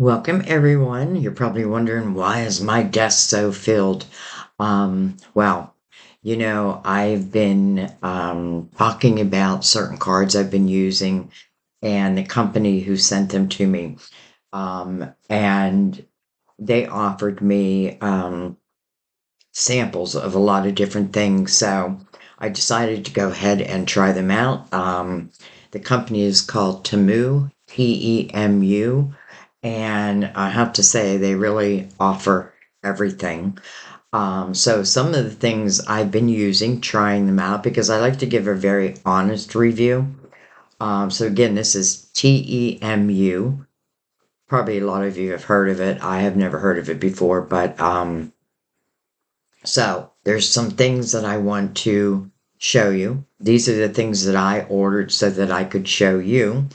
Welcome, everyone. You're probably wondering why is my desk so filled? Um, well, you know, I've been um, talking about certain cards I've been using and the company who sent them to me. Um, and they offered me um, samples of a lot of different things. So I decided to go ahead and try them out. Um, the company is called Temu, T E M U. And I have to say, they really offer everything. Um, so some of the things I've been using, trying them out, because I like to give a very honest review. Um, so again, this is T E M U. Probably a lot of you have heard of it. I have never heard of it before, but um, so there's some things that I want to show you. These are the things that I ordered so that I could show you.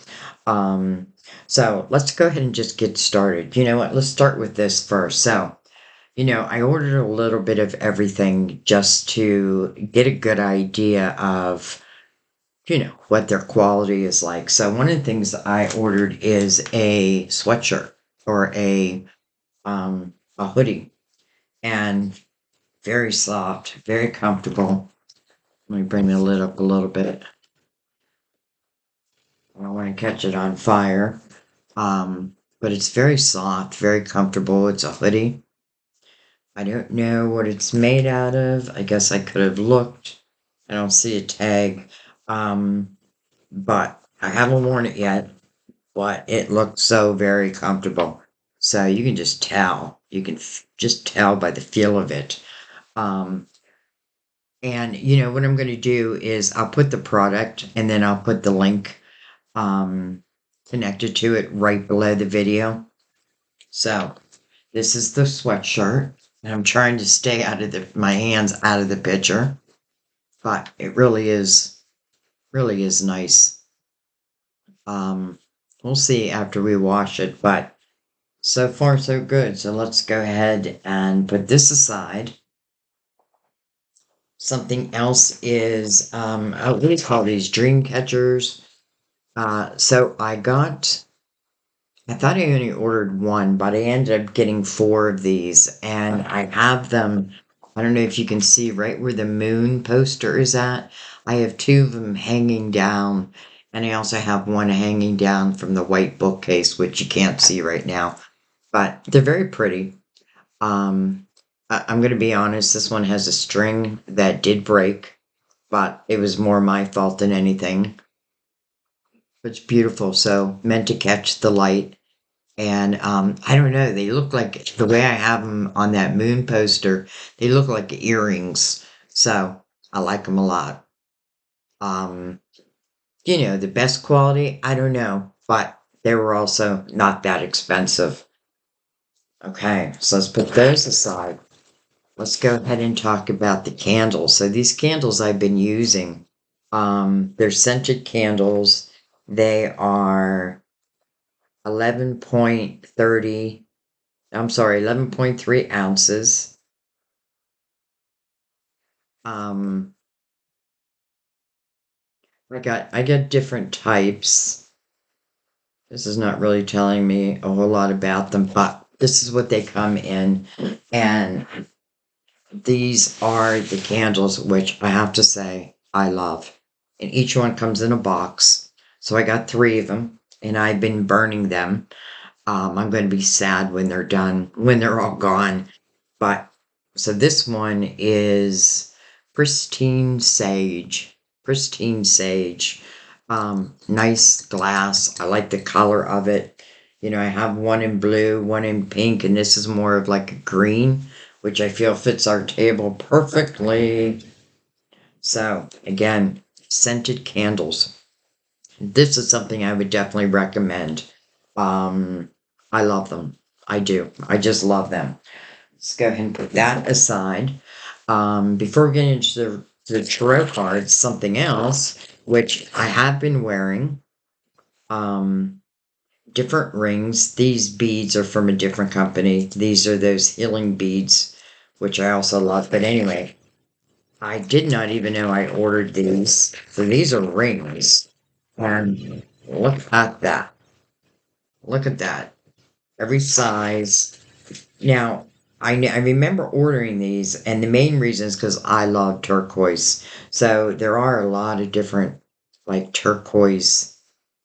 Um, so let's go ahead and just get started. You know what? Let's start with this first. So, you know, I ordered a little bit of everything just to get a good idea of, you know, what their quality is like. So one of the things I ordered is a sweatshirt or a um, a hoodie, and very soft, very comfortable. Let me bring the lid up a little bit. I don't want to catch it on fire. Um, but it's very soft, very comfortable. It's a hoodie. I don't know what it's made out of. I guess I could have looked. I don't see a tag. Um, but I haven't worn it yet. But it looks so very comfortable. So you can just tell. You can f- just tell by the feel of it. Um, and you know what I'm going to do is I'll put the product and then I'll put the link um, connected to it right below the video. So this is the sweatshirt. And I'm trying to stay out of the my hands out of the picture. But it really is really is nice. Um we'll see after we wash it, but so far so good. So let's go ahead and put this aside. Something else is um uh, what do you call these dream catchers? Uh, so I got, I thought I only ordered one, but I ended up getting four of these, and I have them. I don't know if you can see right where the moon poster is at. I have two of them hanging down, and I also have one hanging down from the white bookcase, which you can't see right now, but they're very pretty. Um, I- I'm going to be honest, this one has a string that did break, but it was more my fault than anything. It's beautiful. So meant to catch the light. And um, I don't know, they look like the way I have them on that moon poster, they look like earrings. So I like them a lot. Um, you know, the best quality, I don't know, but they were also not that expensive. Okay, so let's put those aside. Let's go ahead and talk about the candles. So these candles I've been using, um, they're scented candles they are 11.30, I'm sorry, 11.3 ounces. Um, I got I got different types. This is not really telling me a whole lot about them, but this is what they come in. And these are the candles, which I have to say I love. And each one comes in a box. So I got three of them and I've been burning them. Um, I'm going to be sad when they're done, when they're all gone. But so this one is pristine sage, pristine sage. Um, nice glass. I like the color of it. You know, I have one in blue, one in pink, and this is more of like a green, which I feel fits our table perfectly. So again, scented candles this is something I would definitely recommend. Um, I love them. I do. I just love them. Let's go ahead and put that aside. Um, before we get into the, the tarot cards, something else, which I have been wearing. Um, different rings. These beads are from a different company. These are those healing beads, which I also love. But anyway, I did not even know I ordered these. So these are rings. And look at that. Look at that. every size. Now, I, I remember ordering these, and the main reason is because I love turquoise. So there are a lot of different, like turquoise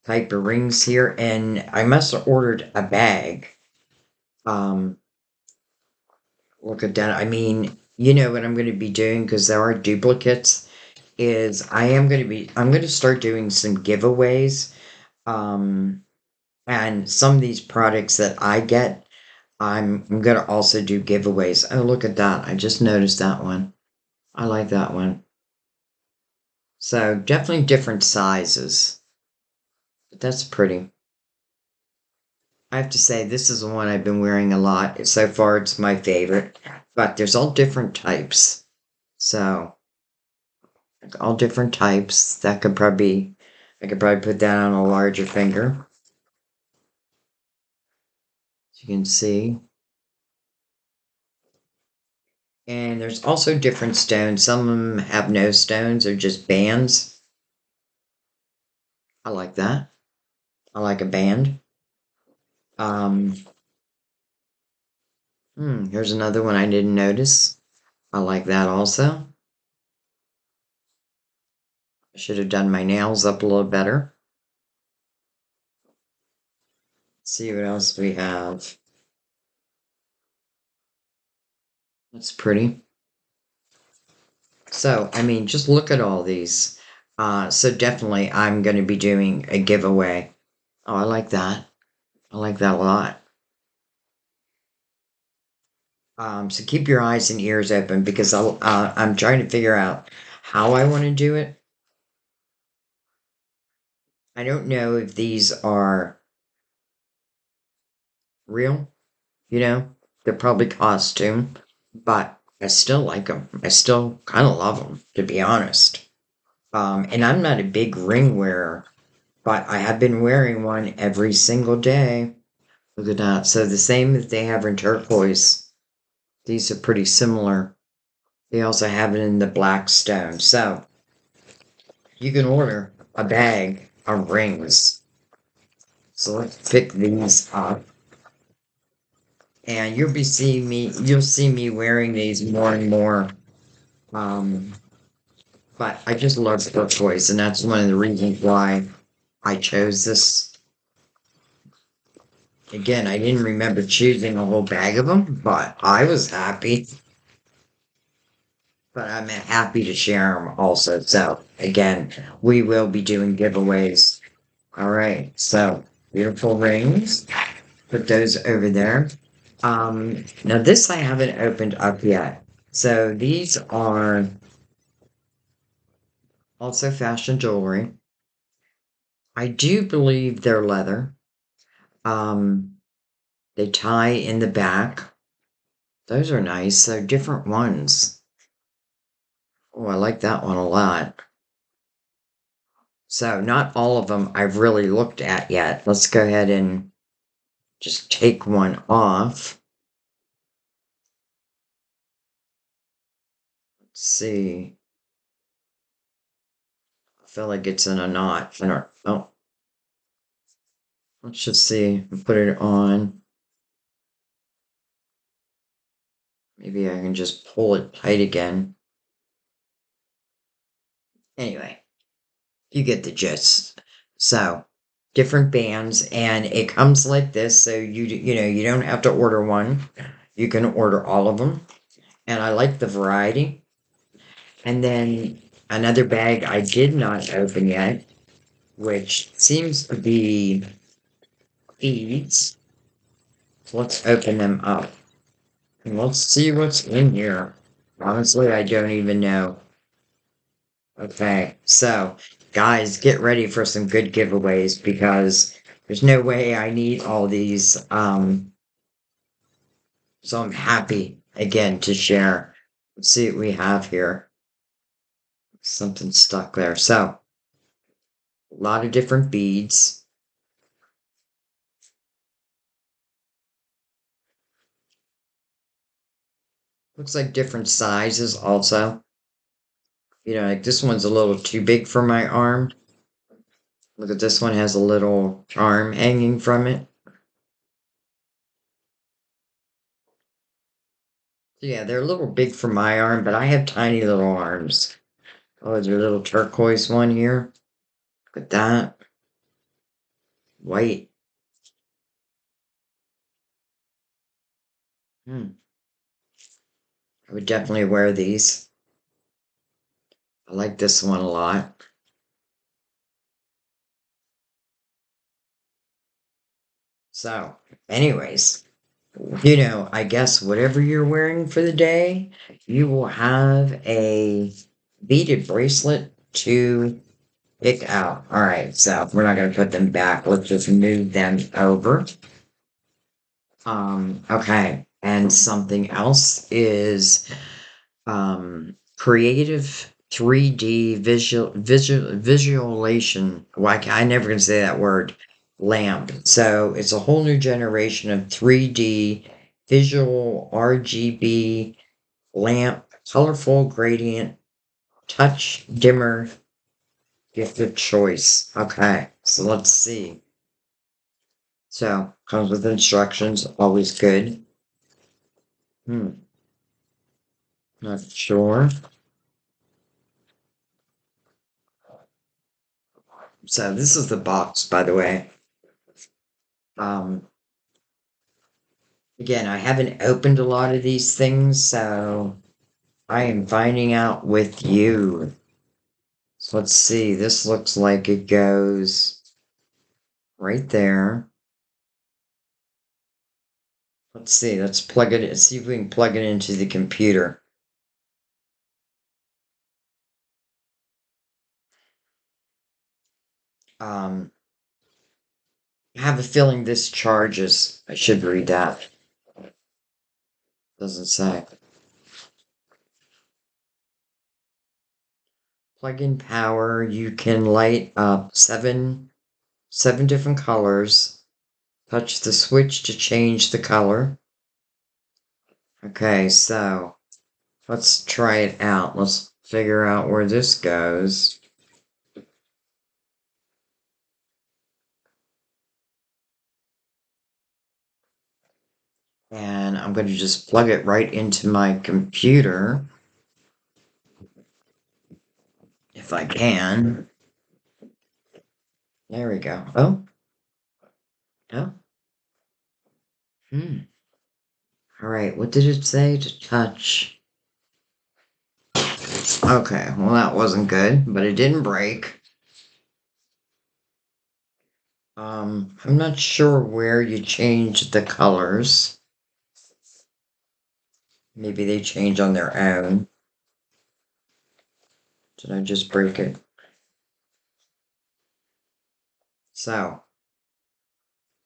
type of rings here, and I must have ordered a bag. Um, look at that. I mean, you know what I'm going to be doing because there are duplicates. Is I am going to be I'm going to start doing some giveaways. Um, and some of these products that I get I'm, I'm going to also do giveaways. Oh, look at that. I just noticed that one. I like that one. So definitely different sizes. But that's pretty. I have to say, this is the one I've been wearing a lot. So far, it's my favorite. But there's all different types. So, all different types. That could probably, I could probably put that on a larger finger. As you can see. And there's also different stones. Some of them have no stones, they're just bands. I like that. I like a band. Um, hmm, here's another one I didn't notice. I like that also. I should have done my nails up a little better. see what else we have. That's pretty. So, I mean, just look at all these. Uh, so definitely I'm going to be doing a giveaway. Oh, I like that. I like that a lot. Um, so keep your eyes and ears open because I'll, uh, I'm trying to figure out how I want to do it. I don't know if these are real. You know, they're probably costume, but I still like them. I still kind of love them, to be honest. Um, and I'm not a big ring wearer, but I have been wearing one every single day. Look at that. So the same that they have in turquoise. These are pretty similar. They also have it in the black stone. So you can order a bag of rings. So let's pick these up. And you'll be seeing me you'll see me wearing these more and more. Um but i just love turquoise and that's one of the reasons why i chose this. Again i didn't remember choosing a whole bag of them but i was happy but i'm happy to share them also so again we will be doing giveaways all right so beautiful rings put those over there um, now this I haven't opened up yet. So these are also fashion jewelry. I do believe they're leather. Um, they tie in the back. Those are nice. So different ones. Oh, I like that one a lot. So not all of them I've really looked at yet. Let's go ahead and just take one off. Let's see. I feel like it's in a knot. I don't oh. Let's just see. Put it on. Maybe I can just pull it tight again. Anyway, you get the gist. So, different bands and it comes like this so you you know you don't have to order one. You can order all of them and i like the variety. And then another bag i did not open yet which seems to be beads let's open them up. And let's see what's in here. Honestly i don't even know okay so guys, get ready for some good giveaways because there's no way I need all these. Um, so I'm happy again to share. Let's see what we have here. Something stuck there. So, a lot of different beads. Looks like different sizes also you know, like this one's a little too big for my arm. Look at this one has a little arm hanging from it. Yeah, they're a little big for my arm, but I have tiny little arms. Oh, there's a little turquoise one here. Look at that. White. Hmm. I would definitely wear these. I like this one a lot. So, anyways, you know, I guess whatever you're wearing for the day, you will have a beaded bracelet to pick out. All right, so we're not going to put them back. Let's just move them over. Um, okay, and something else is um, creative 3D visual visual visualization. Why I never can say that word lamp. So it's a whole new generation of 3D visual RGB lamp, colorful gradient, touch dimmer, gift of choice. Okay, so let's see. So comes with instructions, always good. Hmm. Not sure. So this is the box, by the way. Um, again, I haven't opened a lot of these things, so I am finding out with you. So let's see. This looks like it goes right there. Let's see. Let's plug it. Let's see if we can plug it into the computer. Um, I have a feeling this charges. I should read that. Doesn't say. Plug-in power, you can light up seven seven different colors. Touch the switch to change the color. Okay, so let's try it out. Let's figure out where this goes. And I'm going to just plug it right into my computer. If I can. There we go. Oh. Oh. Hmm. All right. What did it say to touch? Okay. Well, that wasn't good, but it didn't break. Um, I'm not sure where you change the colors. Maybe they change on their own. Did I just break it? So,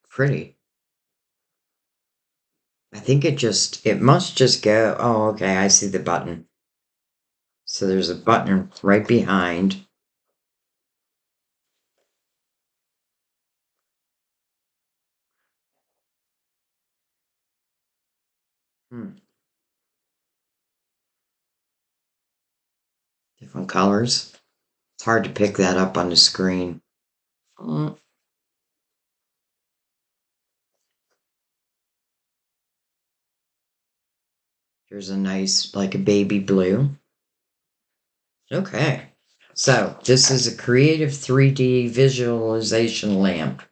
pretty. I think it just, it must just go, oh, okay, I see the button. So there's a button right behind. Hmm. Different colors. It's hard to pick that up on the screen. Mm. Here's a nice, like a baby blue. Okay. So this is a creative 3D visualization lamp.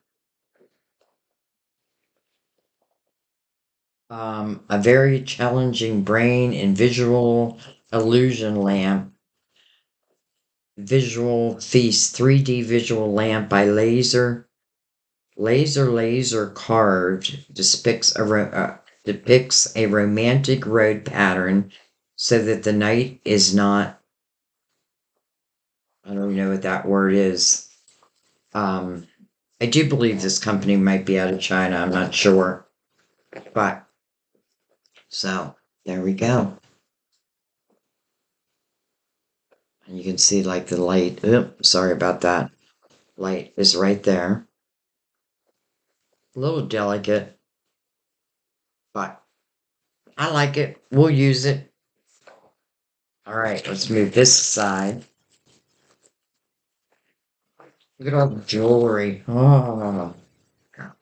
Um, a very challenging brain and visual illusion lamp Visual Feast 3D visual lamp by Laser. Laser Laser carved depicts a, uh, depicts a romantic road pattern so that the night is not. I don't know what that word is. Um, I do believe this company might be out of China. I'm not sure. But, so, there we go. And you can see like the light, oops, sorry about that. Light is right there. A little delicate, but I like it. We'll use it. All right, let's move this aside. Look at all the jewelry. Oh.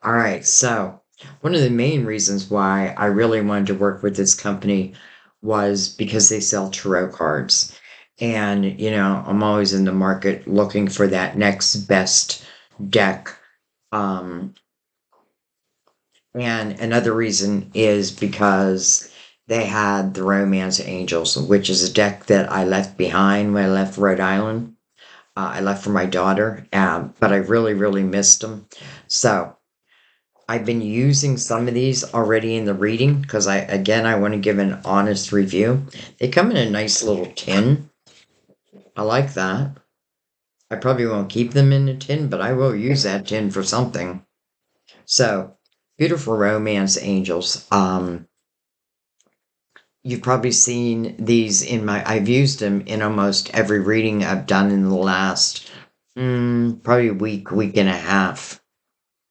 All right, so one of the main reasons why I really wanted to work with this company was because they sell tarot cards. And, you know, I'm always in the market looking for that next best deck. Um, and another reason is because they had the Romance Angels, which is a deck that I left behind when I left Rhode Island. Uh, I left for my daughter, um, but I really, really missed them. So I've been using some of these already in the reading because I, again, I want to give an honest review. They come in a nice little tin. I like that. I probably won't keep them in a tin, but I will use that tin for something. So, beautiful romance angels. Um, you've probably seen these in my. I've used them in almost every reading I've done in the last, mm, probably week, week and a half.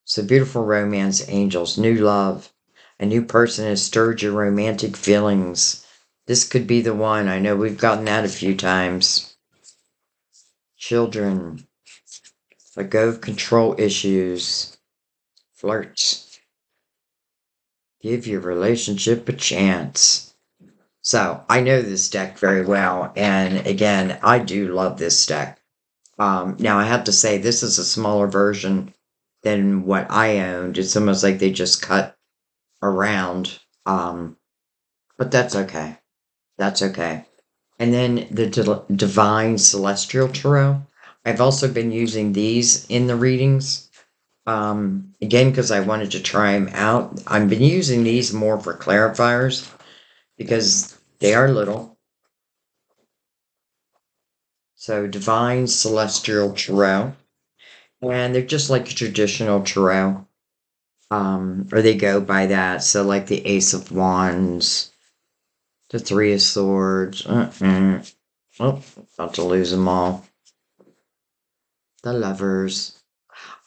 So, beautiful romance angels, new love. A new person has stirred your romantic feelings. This could be the one. I know we've gotten that a few times. Children. Let go of control issues. Flirts. Give your relationship a chance. So, I know this deck very well. And again, I do love this deck. Um, now, I have to say, this is a smaller version than what I owned. It's almost like they just cut around. Um, but that's okay. That's okay. And then the D- Divine Celestial Tarot. I've also been using these in the readings. Um, again, because I wanted to try them out. I've been using these more for clarifiers because they are little. So, Divine Celestial Tarot and they're just like a traditional tarot. Um, or they go by that. So like the Ace of Wands, the Three of Swords. Uh-uh. Oh, about to lose them all. The Lovers.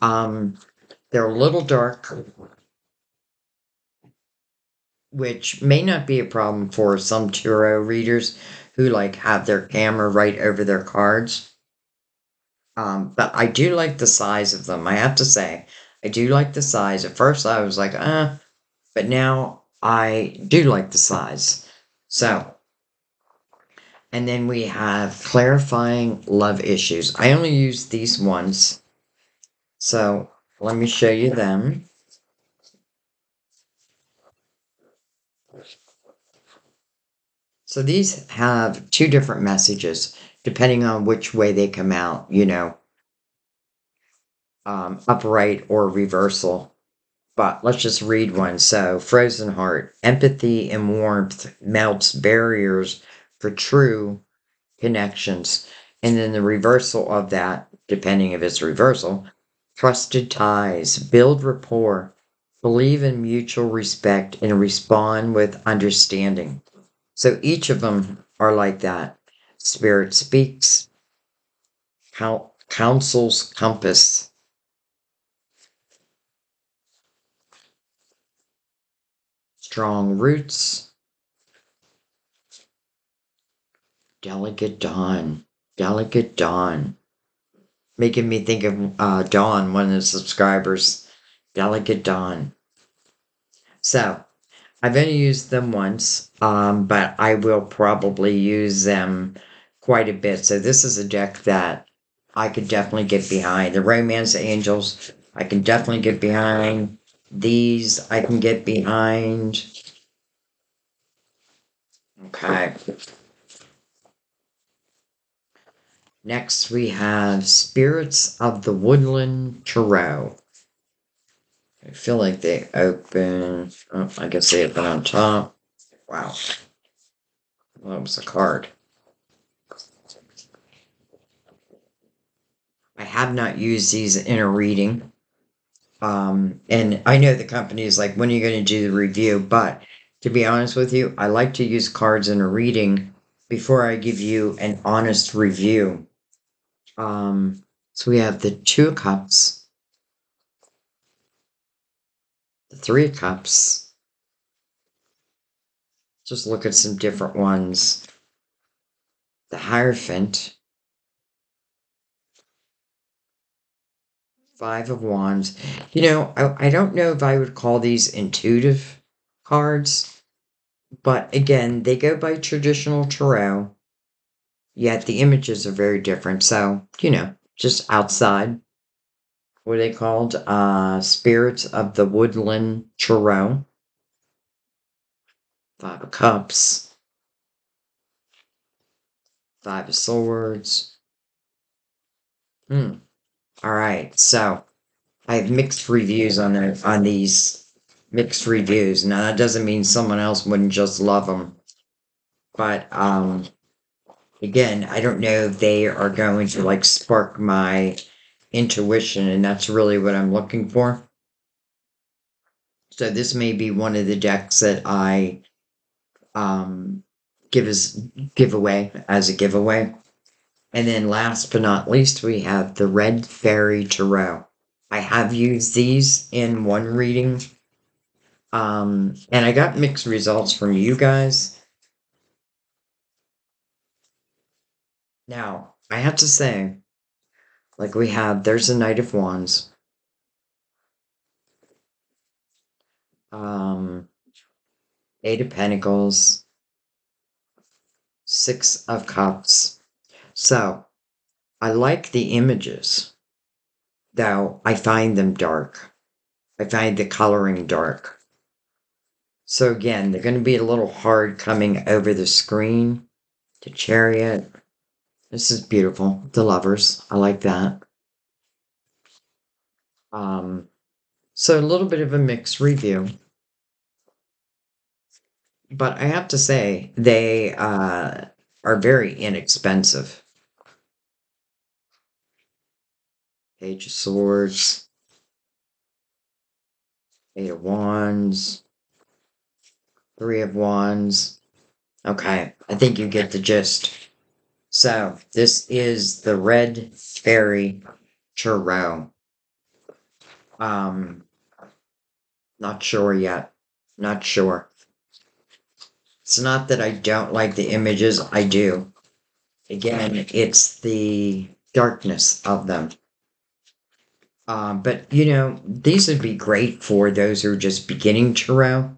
Um, they're a little dark, which may not be a problem for some tarot readers who like have their camera right over their cards. Um, but I do like the size of them. I have to say, I do like the size. At first, I was like, uh, but now I do like the size. So, and then we have clarifying love issues. I only use these ones. So let me show you them. So these have two different messages depending on which way they come out, you know, um, upright or reversal. But let's just read one. So, Frozen Heart, empathy and warmth melts barriers for true connections. And then the reversal of that, depending if it's reversal, trusted ties, build rapport, believe in mutual respect, and respond with understanding. So each of them are like that. Spirit speaks, counsels compass. Strong roots, delicate dawn, delicate dawn. Making me think of uh, Dawn, one of the subscribers. Delicate Dawn. So, I've only used them once, um, but I will probably use them quite a bit. So this is a deck that I could definitely get behind. The Romance Angels, I can definitely get behind. These, I can get behind. Okay. Next, we have Spirits of the Woodland Tarot. I feel like they open. Oh, I guess they open on top. Wow. That was a card. I have not used these in a reading. Um, and I know the company is like, when are you going to do the review? But to be honest with you, I like to use cards in a reading before I give you an honest review. Um, so we have the Two Cups, the Three Cups. Just look at some different ones. The Hierophant, Five of Wands. You know, I, I don't know if I would call these intuitive cards. but again, they go by traditional tarot, yet the images are very different. So, you know, just outside. What are they called? Uh, Spirits of the Woodland Tarot. Five of Cups. Five of Swords. Hmm. All right. So I have mixed reviews on the, on these mixed reviews. Now that doesn't mean someone else wouldn't just love them. But um again, I don't know if they are going to like spark my intuition and that's really what I'm looking for. So this may be one of the decks that I um give as as a giveaway. And then last but not least, we have the Red Fairy Tarot. I have used these in one reading. Um, and I got mixed results from you guys. Now, I have to say, like we have, there's a Knight of Wands. Um, Eight of Pentacles. Six of Cups. So, I like the images, though I find them dark. I find the coloring dark. So again, they're going to be a little hard coming over the screen. The chariot. This is beautiful. The lovers. I like that. Um, so a little bit of a mixed review. But I have to say, they uh, are very inexpensive. Page of Swords. Eight of Wands. Three of Wands. Okay, I think you get the gist. So, this is the Red Fairy Tarot. Um, not sure yet. Not sure. It's not that I don't like the images, I do. Again, it's the darkness of them. Um, but you know, these would be great for those who are just beginning to row.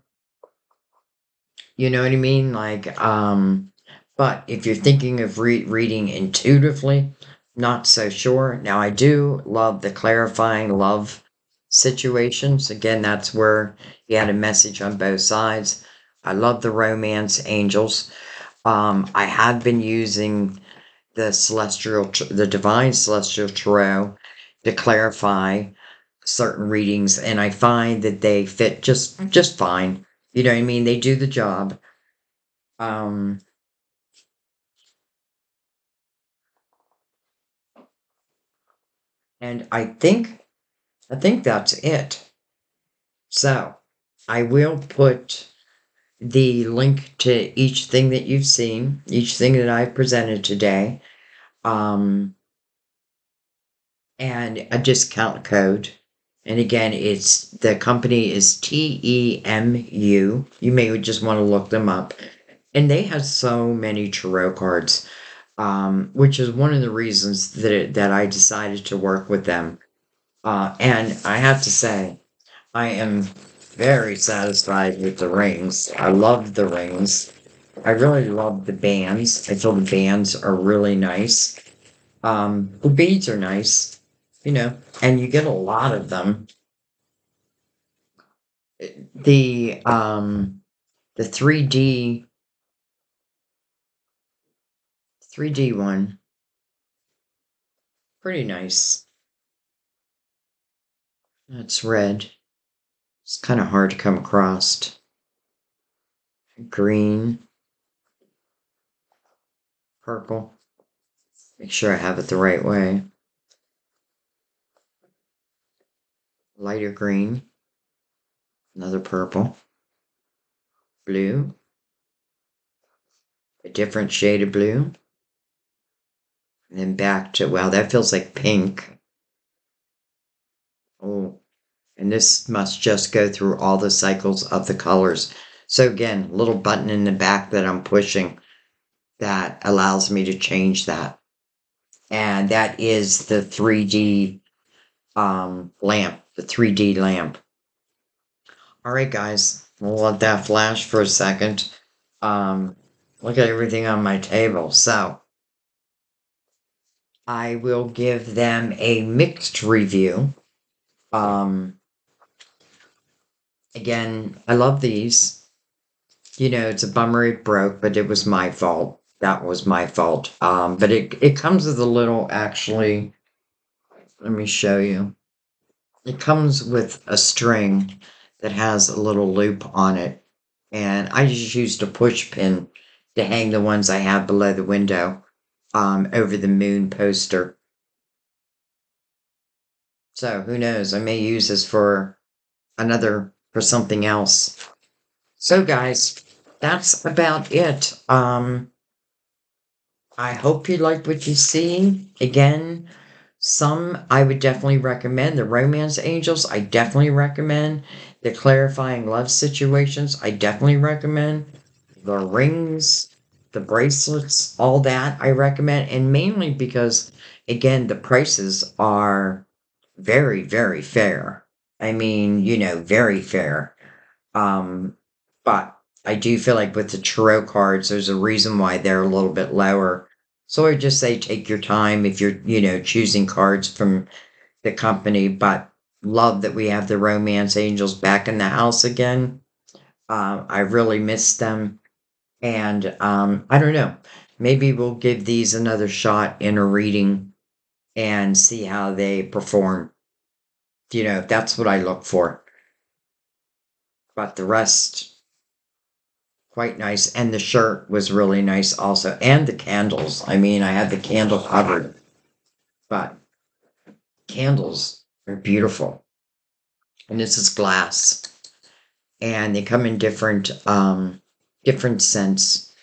You know what I mean? Like, um, but if you're thinking of re- reading intuitively, not so sure. Now, I do love the clarifying love situations. Again, that's where you had a message on both sides. I love the romance angels. Um, I have been using the celestial, the divine celestial tarot to clarify certain readings, and I find that they fit just just fine. You know what I mean? They do the job. Um, and I think I think that's it. So I will put the link to each thing that you've seen, each thing that I presented today. Um, and a discount code. And again, it's the company is TEMU. You may just want to look them up. And they have so many tarot cards, um, which is one of the reasons that it, that I decided to work with them. Uh, and I have to say, I am very satisfied with the rings. I love the rings. I really love the bands. I feel the bands are really nice. Um, the beads are nice you know, and you get a lot of them. The um the 3D 3D one pretty nice. That's red. It's kind of hard to come across. Green. Purple. Make sure I have it the right way. Lighter green, another purple, blue, a different shade of blue, and then back to, wow, that feels like pink. Oh, and this must just go through all the cycles of the colors. So again, little button in the back that I'm pushing that allows me to change that. And that is the 3D um, lamp the 3D lamp. All right, guys, we'll let that flash for a second. Um, look at everything on my table. So I will give them a mixed review. Um, again, I love these. You know, it's a bummer it broke, but it was my fault. That was my fault. Um, but it it comes with a little actually. Let me show you. It comes with a string that has a little loop on it, and I just used a push pin to hang the ones I have below the window um, over the moon poster. So who knows? I may use this for another for something else. So guys, that's about it. Um, I hope you like what you see. Again, some I would definitely recommend. The Romance Angels, I definitely recommend. The Clarifying Love Situations, I definitely recommend. The rings, the bracelets, all that I recommend. And mainly because, again, the prices are very, very fair. I mean, you know, very fair. Um, but I do feel like with the tarot cards, there's a reason why they're a little bit lower. So I just say take your time if you're, you know, choosing cards from the company. But love that we have the Romance Angels back in the house again. Uh, I really miss them. And um, I don't know. Maybe we'll give these another shot in a reading and see how they perform. You know, that's what I look for. But the rest, quite nice. And the shirt was really nice also. And the candles. I mean, I had the candle covered. But candles are beautiful. And this is glass. And they come in different um different scents.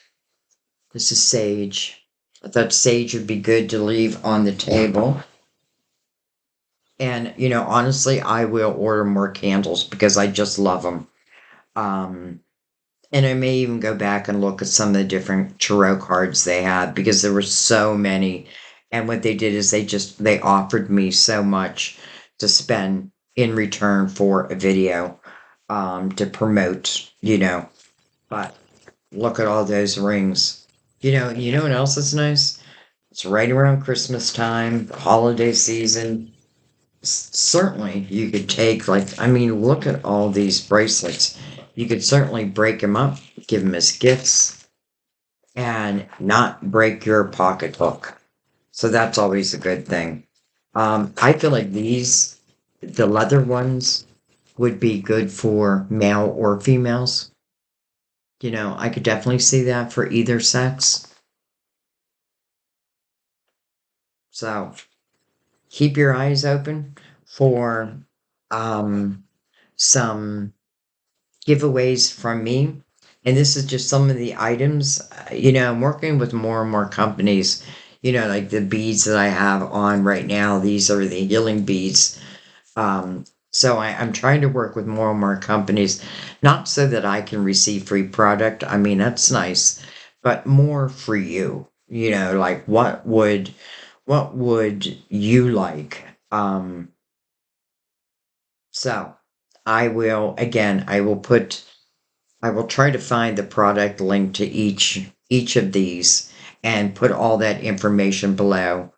This is sage. I thought sage would be good to leave on the table. And, you know, honestly, I will order more candles because I just love them. Um, and I may even go back and look at some of the different tarot cards they had because there were so many. And what they did is they just, they offered me so much to spend in return for a video um, to promote, you know. But look at all those rings. You know, you know what else is nice? It's right around Christmas time, holiday season. S- certainly, you could take like I mean, look at all these bracelets. You could certainly break them up, give them as gifts, and not break your pocketbook. So that's always a good thing. Um, I feel like these, the leather ones, would be good for male or females. You know, I could definitely see that for either sex. So keep your eyes open for um, some giveaways from me. And this is just some of the items. Uh, You know, I'm working with more and more companies. You know, like the beads that I have on right now, these are the healing beads. Um, so I, I'm trying to work with more and more companies, not so that I can receive free product. I mean, that's nice, but more for you. You know, like what would what would you like? Um, so I will again, I will put I will try to find the product link to each each of these and put all that information below.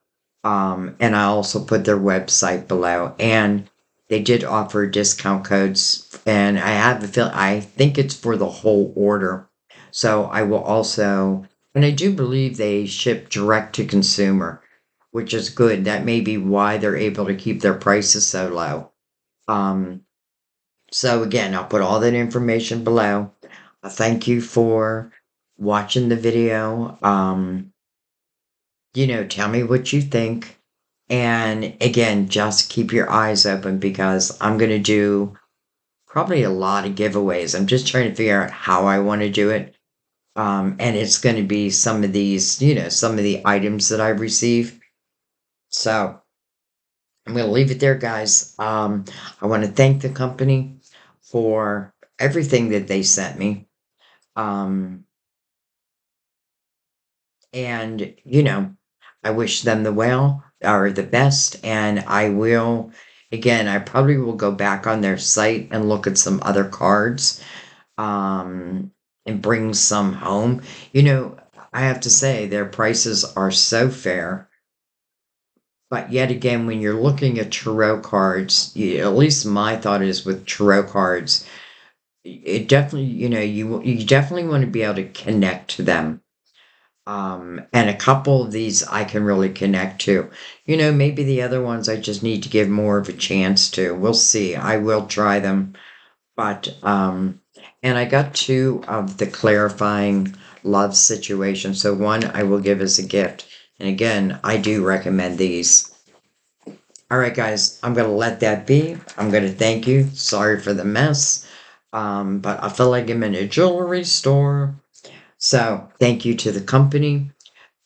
Um, and I also put their website below. And they did offer discount codes, and I have a feel I think it's for the whole order. So I will also, and I do believe they ship direct to consumer, which is good. That may be why they're able to keep their prices so low. Um, so again, I'll put all that information below. Thank you for watching the video. Um, you know, tell me what you think. And again, just keep your eyes open because I'm going to do probably a lot of giveaways. I'm just trying to figure out how I want to do it. Um, and it's going to be some of these, you know, some of the items that I receive. So I'm going to leave it there, guys. Um, I want to thank the company for everything that they sent me. Um, and, you know, I wish them the well or the best. And I will, again, I probably will go back on their site and look at some other cards. Um, and bring some home. You know, I have to say their prices are so fair. But yet again, when you're looking at tarot cards, you, at least my thought is with tarot cards, it definitely, you know, you you definitely want to be able to connect to them. Um, and a couple of these I can really connect to. You know, maybe the other ones I just need to give more of a chance to. We'll see. I will try them. But um, and I got two of the clarifying love situation. So one I will give as a gift. And again, I do recommend these. All right, guys, I'm going to let that be. I'm going to thank you. Sorry for the mess. Um, but I feel like I'm in a jewelry store. So thank you to the company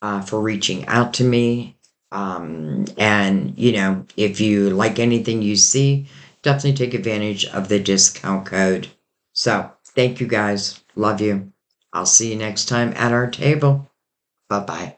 uh, for reaching out to me. Um, and, you know, if you like anything you see, definitely take advantage of the discount code. So thank you guys. Love you. I'll see you next time at our table. Bye bye.